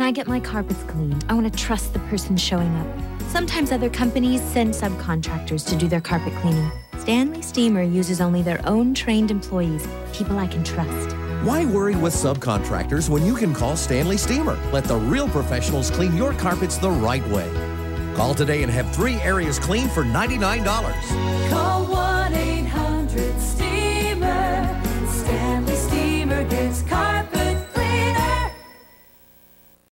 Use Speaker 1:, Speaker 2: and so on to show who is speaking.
Speaker 1: When I get my carpets cleaned, I want to trust the person showing up. Sometimes other companies send subcontractors to do their carpet cleaning. Stanley Steemer uses only their own trained employees, people I can trust.
Speaker 2: Why worry with subcontractors when you can call Stanley Steemer? Let the real professionals clean your carpets the right way. Call today and have three areas cleaned for $99.
Speaker 3: Call 1 800 Steemer. Stanley Steemer gets carpet.